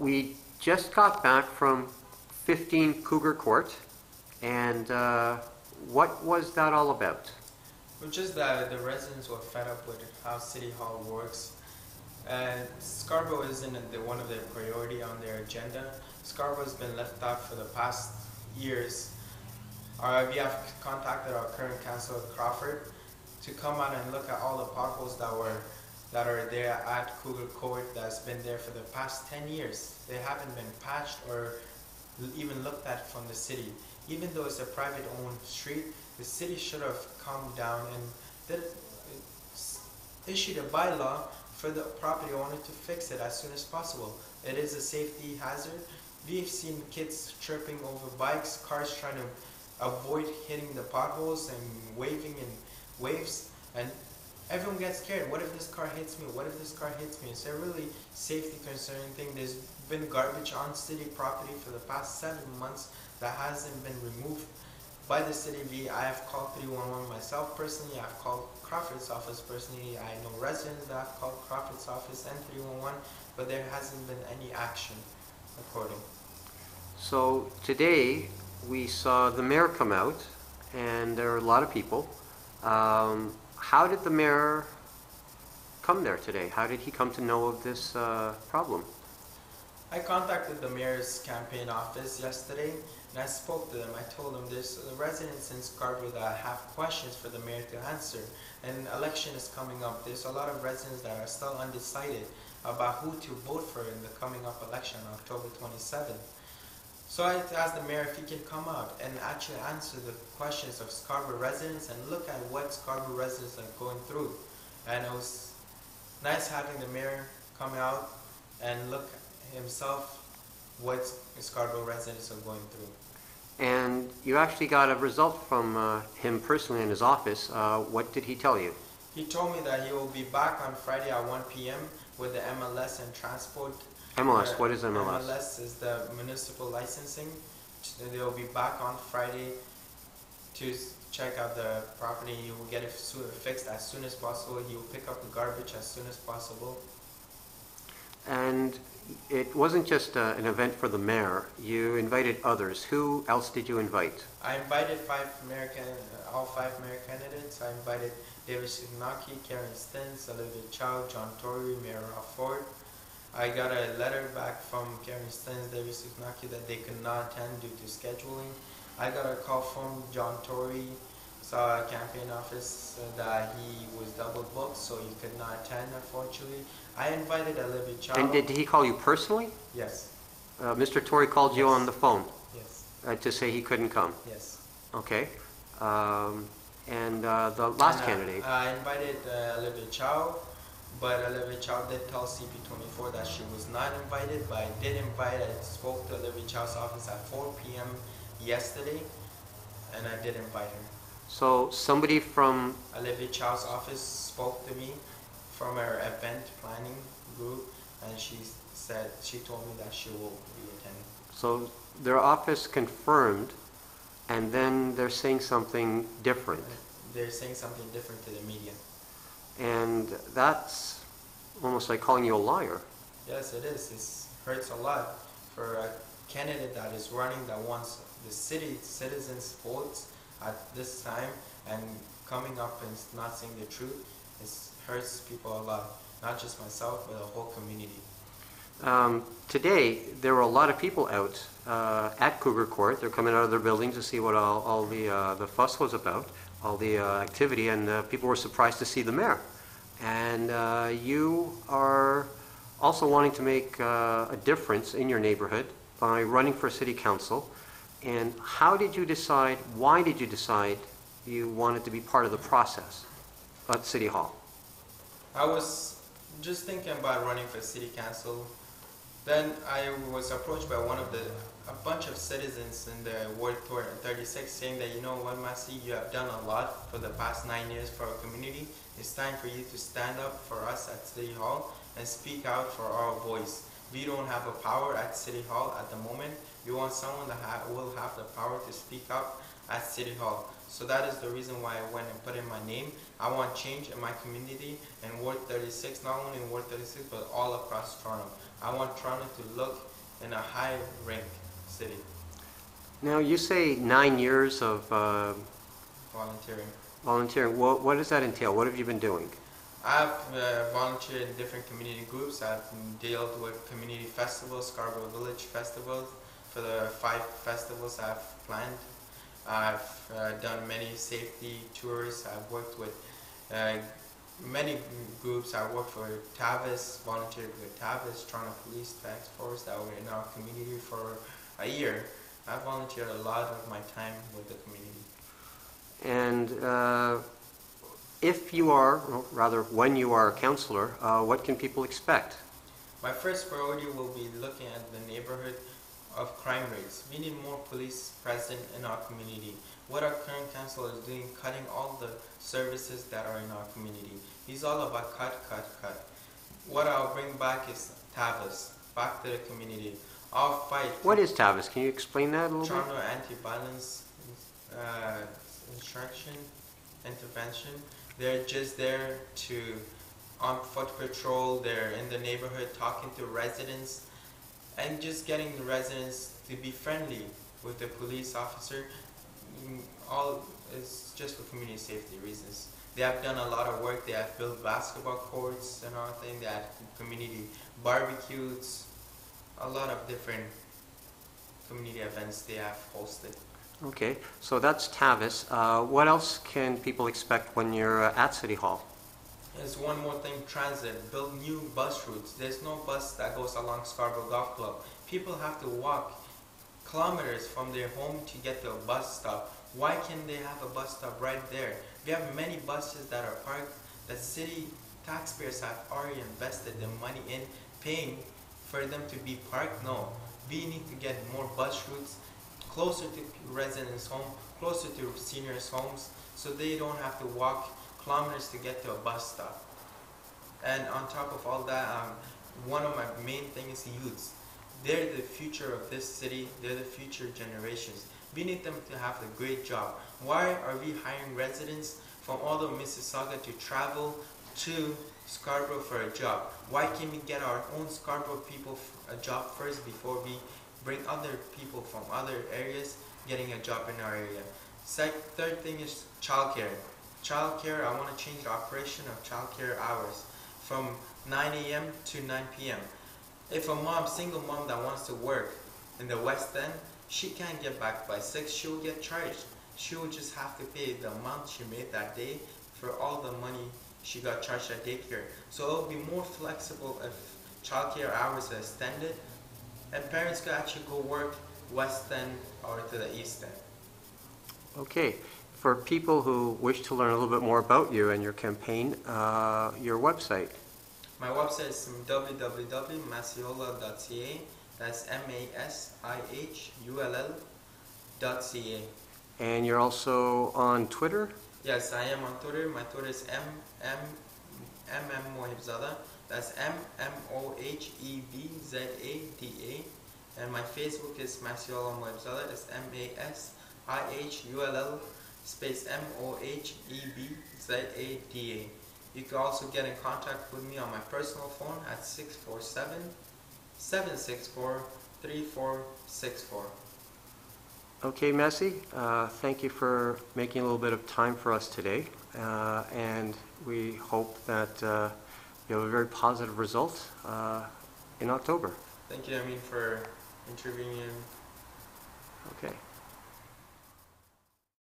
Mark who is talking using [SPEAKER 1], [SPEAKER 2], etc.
[SPEAKER 1] We just got back from 15 Cougar Court, and uh, what was that all about?
[SPEAKER 2] Which is that the residents were fed up with how City Hall works. And Scarborough isn't the, one of their priority on their agenda. Scarborough's been left out for the past years. Uh, we have contacted our current councillor Crawford to come out and look at all the potholes that were that are there at Cougar Court that's been there for the past 10 years. They haven't been patched or even looked at from the city. Even though it's a private owned street, the city should have come down and did, issued a bylaw for the property owner to fix it as soon as possible. It is a safety hazard. We've seen kids tripping over bikes, cars trying to avoid hitting the potholes and waving in waves, and everyone gets scared. What if this car hits me? What if this car hits me? It's a really safety concerning thing. There's been garbage on city property for the past seven months that hasn't been removed by the city. We, I have called 311 myself personally. I've called Crawford's office personally. I know residents that have called Crawford's office and 311, but there hasn't been any action according.
[SPEAKER 1] So today, we saw the mayor come out, and there were a lot of people. Um, How did the mayor come there today? How did he come to know of this uh, problem?
[SPEAKER 2] I contacted the mayor's campaign office yesterday and I spoke to them. I told them there's residents in Scarborough that have questions for the mayor to answer. And election is coming up. There's a lot of residents that are still undecided about who to vote for in the coming up election on October 27th. So I asked the mayor if he can come out and actually answer the questions of Scarborough residents and look at what Scarborough residents are going through. And it was nice having the mayor come out and look himself what Scarborough residents are going through.
[SPEAKER 1] And you actually got a result from uh, him personally in his office. Uh, What did he tell you?
[SPEAKER 2] He told me that he will be back on Friday at 1 p.m. with the MLS and transport.
[SPEAKER 1] MLS,
[SPEAKER 2] Uh,
[SPEAKER 1] what is MLS?
[SPEAKER 2] MLS is the municipal licensing. They'll be back on Friday to check out the property. You will get it fixed as soon as possible. You will pick up the garbage as soon as possible.
[SPEAKER 1] And it wasn't just uh, an event for the mayor, you invited others. Who else did you invite?
[SPEAKER 2] I invited five mayor all five mayor candidates. I invited David Soknacki, Karen Stintz, Olivia Chow, John Tory, Mayor Rob Ford. I got a letter back from Karen Stintz, David Soknacki that they could not attend due to scheduling. I got a call from John Tory, saw a campaign office that he was double booked, so he could not attend unfortunately. I invited Olivia Chow.
[SPEAKER 1] And did he call you personally?
[SPEAKER 2] Yes,
[SPEAKER 1] Uh, Mr. Tory called you on the phone
[SPEAKER 2] yes,
[SPEAKER 1] uh, to say he couldn't come?
[SPEAKER 2] yes.
[SPEAKER 1] Okay. Um, And uh, the last
[SPEAKER 2] And, uh,
[SPEAKER 1] candidate?
[SPEAKER 2] I invited uh, Olivia Chow, but Olivia Chow did tell CP24 that she was not invited, but I did invite, I spoke to Olivia Chow's office at 4 p.m. yesterday, and I did invite her.
[SPEAKER 1] So somebody from,
[SPEAKER 2] Olivia Chow's office spoke to me from her event planning group, and she said, she told me that she will be attending.
[SPEAKER 1] so their office confirmed, and then they're saying something different.
[SPEAKER 2] They're saying something different to the media.
[SPEAKER 1] And that's almost like calling you a liar.
[SPEAKER 2] Yes, it is. It hurts a lot for a candidate that is running that wants the city citizens' votes at this time and coming up and not saying the truth. It hurts people a lot, not just myself, but the whole community.
[SPEAKER 1] Um, Today, there were a lot of people out uh, at Cougar Court. They're coming out of their buildings to see what all all the uh, the fuss was about, all the uh, activity, and uh, people were surprised to see the mayor. And uh, you are also wanting to make uh, a difference in your neighborhood by running for city council. And how did you decide, why did you decide you wanted to be part of the process at City Hall?
[SPEAKER 2] I was just thinking about running for city council. Then I was approached by one of the a bunch of citizens in the Ward 36 saying that you know what, Masi, you have done a lot for the past nine years for our community. It's time for you to stand up for us at City Hall and speak out for our voice. We don't have a power at City Hall at the moment. We want someone that ha- will have the power to speak up at City Hall. So that is the reason why I went and put in my name. I want change in my community and Ward 36, not only in Ward 36, but all across Toronto. I want Toronto to look in a high rank city
[SPEAKER 1] Now, you say nine years of uh,
[SPEAKER 2] volunteering.
[SPEAKER 1] volunteering. What what does that entail? What have you been doing?
[SPEAKER 2] I've uh, volunteered in different community groups. I've dealt with community festivals, Scarborough Village festivals, for the five festivals I've planned. I've uh, done many safety tours. I've worked with uh, many groups. I worked for TAVIS, volunteered with TAVIS, Toronto Police Task Force, that were in our community for a year. I volunteered a lot of my time with the community.
[SPEAKER 1] And uh, if you are, or rather, when you are a counselor, uh, what can people expect?
[SPEAKER 2] My first priority will be looking at the neighborhood of crime rates. We need more police present in our community. What our current council is doing, cutting all the services that are in our community. He's all about cut, cut, cut. What I'll bring back is TAVIS, back to the community. I'll fight.
[SPEAKER 1] What is TAVIS? Can you explain that a little bit?
[SPEAKER 2] Toronto Anti-Violence uh, Instruction Intervention. They're just there to on foot patrol. They're in the neighborhood talking to residents and just getting the residents to be friendly with the police officer. Mm, All is just for community safety reasons. They have done a lot of work. They have built basketball courts and all thing. They have community barbecues, a lot of different community events they have hosted.
[SPEAKER 1] Okay, so that's TAVIS. Uh, What else can people expect when you're uh, at City Hall?
[SPEAKER 2] There's one more thing, transit, build new bus routes. There's no bus that goes along Scarborough Golf Club. People have to walk kilometers from their home to get to a bus stop. Why can't they have a bus stop right there? We have many buses that are parked that city taxpayers have already invested their money in paying for them to be parked. No, we need to get more bus routes closer to residents' home, closer to seniors' homes, so they don't have to walk kilometers to get to a bus stop. And on top of all that, um, one of my main things is youths. They're the future of this city. They're the future generations. We need them to have a great job. Why are we hiring residents from all over Mississauga to travel to Scarborough for a job? Why can't we get our own Scarborough people a job first before we bring other people from other areas getting a job in our area? Third thing is childcare. Childcare, I want to change the operation of childcare hours from 9 a.m. to 9 p.m. If a mom, single mom that wants to work in the West End, she can't get back by 6, she will get charged. She will just have to pay the amount she made that day for all the money she got charged at daycare. So it will be more flexible if childcare hours are extended and parents could actually go work West End or to the East End.
[SPEAKER 1] Okay, for people who wish to learn a little bit more about you and your campaign, uh, your website.
[SPEAKER 2] My website is www.masiola.ca. That's M-A-S-I-H-U-L-L dot C-A.
[SPEAKER 1] And you're also on Twitter?
[SPEAKER 2] Yes, I am on Twitter. My Twitter is M M M M Mohebzada. That's M M O H E B Z A D A. And my Facebook is Masiullah Mohebzada. That's M A S I H U L L space M O H E B Z A D A. You can also get in contact with me on my personal phone at 647 764 3464.
[SPEAKER 1] Okay, Masi, uh, thank you for making a little bit of time for us today. Uh, And we hope that uh, you have a very positive result uh, in October.
[SPEAKER 2] Thank you, I mean, for interviewing.
[SPEAKER 1] Okay.